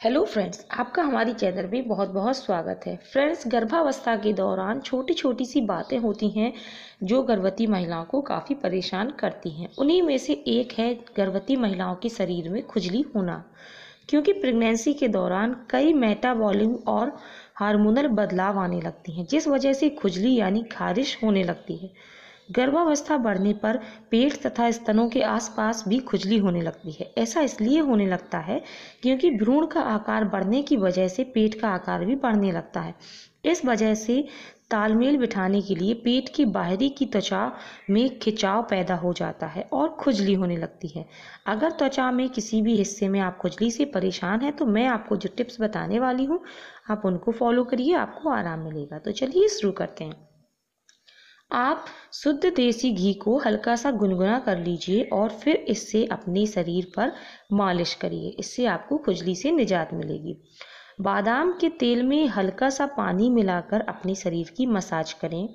Hello friends आपका हमारी channel में बहुत बहुत स्वागत है। फ्रेंड्स गर्भावस्था के दौरान छोटी छोटी सी बातें होती हैं जो गर्भवती महिलाओं को काफ़ी परेशान करती हैं। उन्हीं में से एक है गर्भवती महिलाओं के शरीर में खुजली होना। क्योंकि प्रेगनेंसी के दौरान कई मेटाबॉलिक और हार्मोनल बदलाव आने लगती हैं, जिस वजह से खुजली यानी खारिश होने लगती है। गर्भावस्था बढ़ने पर पेट तथा स्तनों के आसपास भी खुजली होने लगती है। ऐसा इसलिए होने लगता है क्योंकि भ्रूण का आकार बढ़ने की वजह से पेट का आकार भी बढ़ने लगता है। इस वजह से तालमेल बिठाने के लिए पेट की बाहरी की त्वचा में खिंचाव पैदा हो जाता है और खुजली होने लगती है। अगर त्वचा में किसी भी हिस्से में आप खुजली से परेशान हैं तो मैं आपको जो टिप्स बताने वाली हूँ, आप उनको फॉलो करिए, आपको आराम मिलेगा। तो चलिए शुरू करते हैं। आप शुद्ध देसी घी को हल्का सा गुनगुना कर लीजिए और फिर इससे अपने शरीर पर मालिश करिए। इससे आपको खुजली से निजात मिलेगी। बादाम के तेल में हल्का सा पानी मिलाकर अपने शरीर की मसाज करें।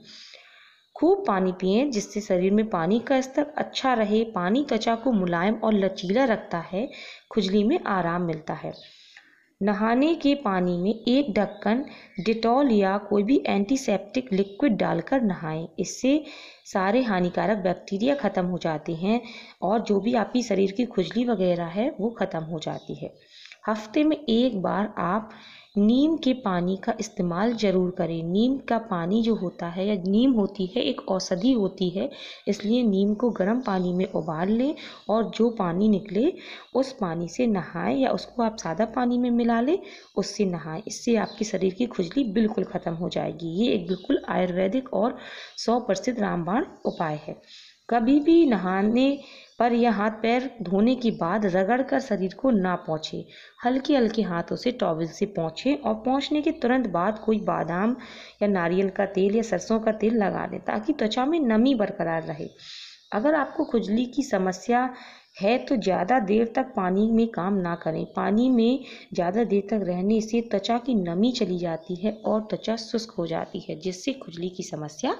खूब पानी पिए, जिससे शरीर में पानी का स्तर अच्छा रहे। पानी त्वचा को मुलायम और लचीला रखता है। खुजली में आराम मिलता है। नहाने के पानी में एक ढक्कन डिटॉल या कोई भी एंटीसेप्टिक लिक्विड डालकर नहाएँ। इससे सारे हानिकारक बैक्टीरिया ख़त्म हो जाते हैं और जो भी आपकी शरीर की खुजली वगैरह है, वो ख़त्म हो जाती है। हफ़्ते में एक बार आप नीम के पानी का इस्तेमाल ज़रूर करें। नीम का पानी जो होता है या नीम होती है, एक औषधि होती है, इसलिए नीम को गर्म पानी में उबाल लें और जो पानी निकले, उस पानी से नहाएँ या उसको आप सादा पानी में मिला लें, उससे नहाएँ। इससे आपके शरीर की खुजली बिल्कुल ख़त्म हो जाएगी। ये एक बिल्कुल आयुर्वेदिक और सौ प्रसिद्ध रामबाण उपाय है। कभी भी नहाने पर यह हाथ पैर धोने के बाद रगड़ कर शरीर को ना पहुँचे हल्के हल्के हाथों से टॉवल से पहुँचे और पहुँचने के तुरंत बाद कोई बादाम या नारियल का तेल या सरसों का तेल लगा दें ताकि त्वचा में नमी बरकरार रहे। अगर आपको खुजली की समस्या है तो ज़्यादा देर तक पानी में काम ना करें। पानी में ज़्यादा देर तक रहने से त्वचा की नमी चली जाती है और त्वचा शुष्क हो जाती है, जिससे खुजली की समस्या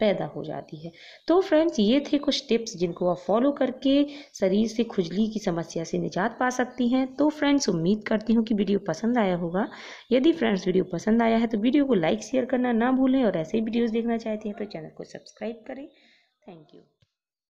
पैदा हो जाती है। तो फ्रेंड्स ये थे कुछ टिप्स जिनको आप फॉलो करके शरीर से खुजली की समस्या से निजात पा सकती हैं। तो फ्रेंड्स उम्मीद करती हूँ कि वीडियो पसंद आया होगा। यदि फ्रेंड्स वीडियो पसंद आया है तो वीडियो को लाइक शेयर करना ना भूलें और ऐसे ही वीडियोज़ देखना चाहती हैं तो चैनल को सब्सक्राइब करें। Thank you